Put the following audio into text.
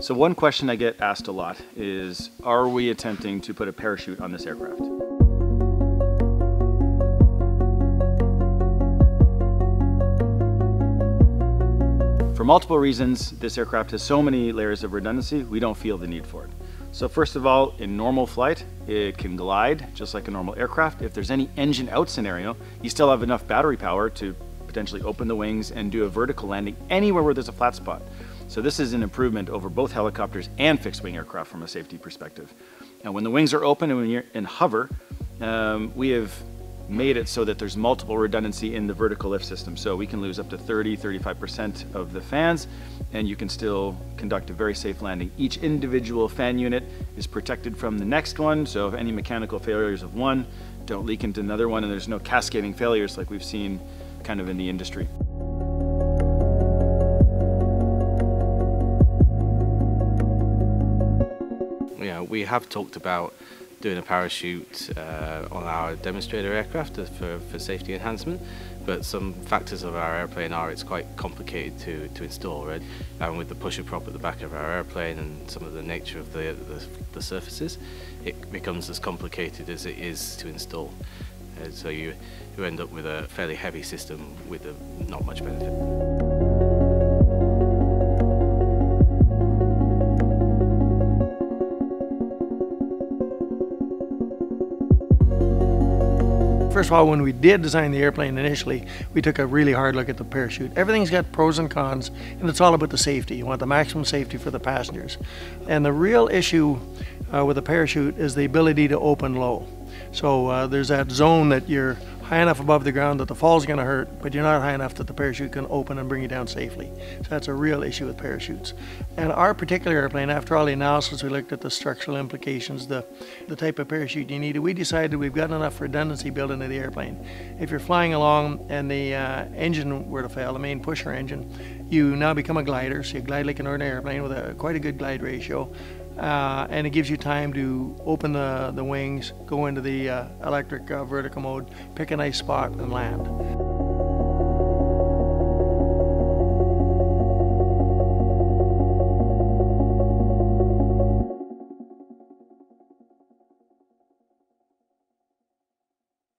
So one question I get asked a lot is, are we attempting to put a parachute on this aircraft? For multiple reasons, this aircraft has so many layers of redundancy, we don't feel the need for it. So first of all, in normal flight, it can glide just like a normal aircraft. If there's any engine out scenario, you still have enough battery power to potentially open the wings and do a vertical landing anywhere where there's a flat spot. So this is an improvement over both helicopters and fixed wing aircraft from a safety perspective. And when the wings are open and when you're in hover, um, we have made it so that there's multiple redundancy in the vertical lift system. So we can lose up to 30, 35% of the fans and you can still conduct a very safe landing. Each individual fan unit is protected from the next one. So if any mechanical failures of one don't leak into another one and there's no cascading failures like we've seen kind of in the industry. Yeah, we have talked about doing a parachute uh, on our demonstrator aircraft for, for safety enhancement, but some factors of our airplane are it's quite complicated to, to install. Right? And with the pusher prop at the back of our airplane and some of the nature of the, the, the surfaces, it becomes as complicated as it is to install. So you, you end up with a fairly heavy system with a, not much benefit. First of all, when we did design the airplane initially, we took a really hard look at the parachute. Everything's got pros and cons, and it's all about the safety. You want the maximum safety for the passengers. And the real issue uh, with a parachute is the ability to open low. So uh, there's that zone that you're high enough above the ground that the fall is going to hurt, but you're not high enough that the parachute can open and bring you down safely. So that's a real issue with parachutes. And our particular airplane, after all the analysis, we looked at the structural implications, the, the type of parachute you needed. We decided we've got enough redundancy built into the airplane. If you're flying along and the uh, engine were to fail, the main pusher engine, you now become a glider. So you glide like an ordinary airplane with a quite a good glide ratio. Uh, and it gives you time to open the, the wings, go into the uh, electric uh, vertical mode, pick a nice spot and land.